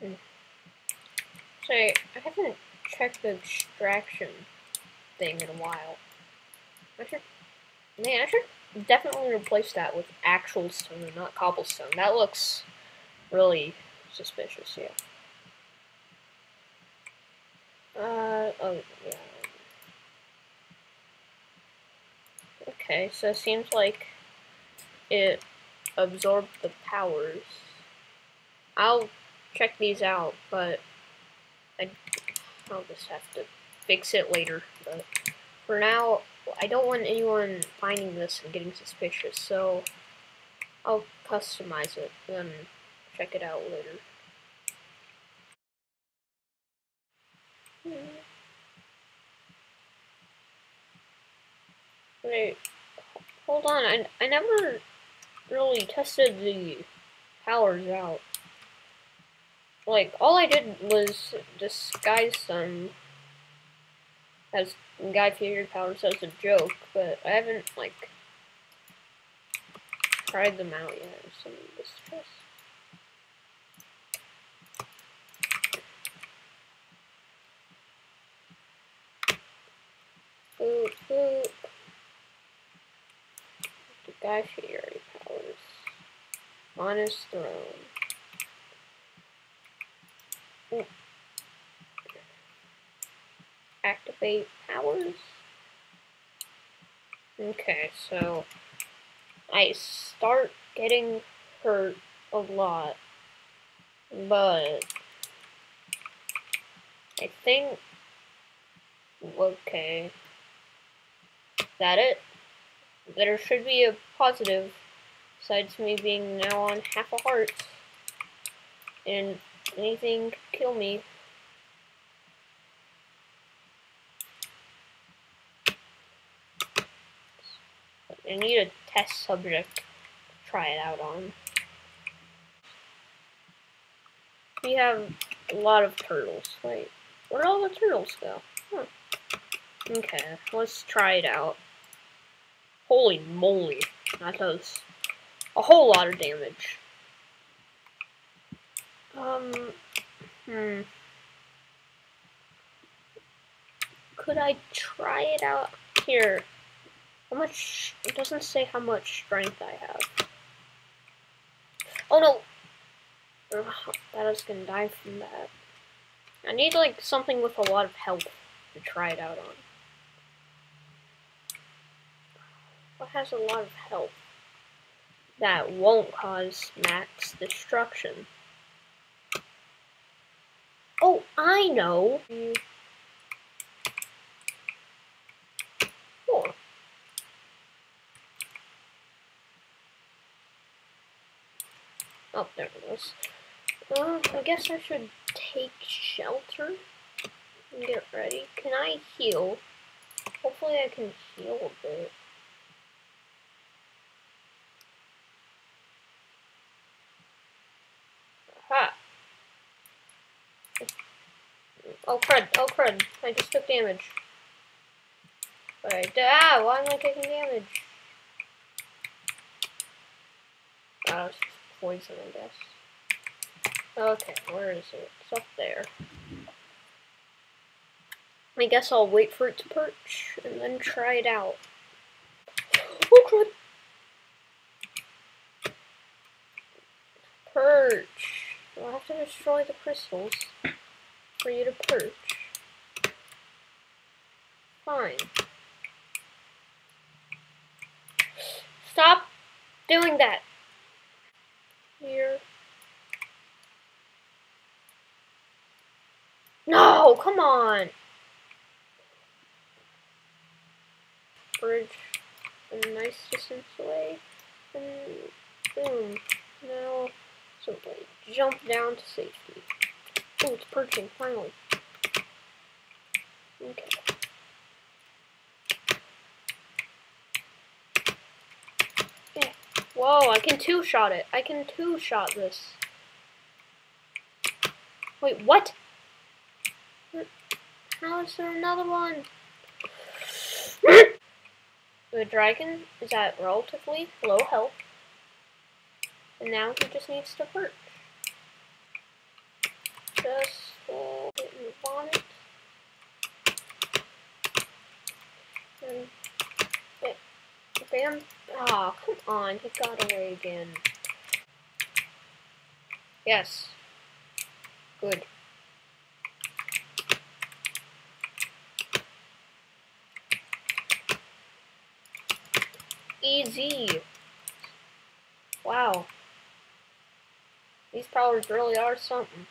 Say, I haven't checked the extraction thing in a while. I should, man, I should definitely replace that with actual stone and not cobblestone. That looks really suspicious, yeah. Uh, oh, yeah. Okay, so it seems like it absorbed the powers. I'll check these out, but I, I'll just have to fix it later. But for now, I don't want anyone finding this and getting suspicious, so I'll customize it and check it out later. Wait, hold on, I, I never really tested the powers out. Like, all I did was disguise them as Guy Fieri powers as a joke, but I haven't, like, tried them out yet. Some distress. Boop, boop. The Guy Fieri powers. On his throne. Activate powers. Okay, so I start getting hurt a lot, but I think okay. Is that it? There should be a positive, besides me being now on half a heart. And anything kill me. I need a test subject to try it out on. We have a lot of turtles. Wait, where'd all the turtles go? Huh. Okay, let's try it out. Holy moly, that does a whole lot of damage. Um, hmm. Could I try it out here? How much, it doesn't say how much strength I have. Oh no! Ugh, that is gonna die from that. I need like something with a lot of health to try it out on. What has a lot of health? That won't cause max destruction. Oh, I know! Four. Oh, there it goes. Uh, I guess I should take shelter and get ready. Can I heal? Hopefully I can heal a bit. Oh crud, oh crud, I just took damage. Wait, ah, why am I taking damage? Oh, it's poison, I guess. Okay, where is it? It's up there. I guess I'll wait for it to perch and then try it out. Oh crud! Perch. I'll have to destroy the crystals for you to perch. Fine. Stop doing that. Here. No, come on. Bridge a nice distance away. And boom. Now simply jump down to safety. Oh, it's perching, finally. Okay. Yeah. Whoa, I can two-shot it. I can two-shot this. Wait, what? How is there another one? the dragon is at relatively low health. And now he just needs to just will it in on it. And it, bam. Ah, oh, come on, He got away again. Yes. Good. Easy. Wow. These powers really are something.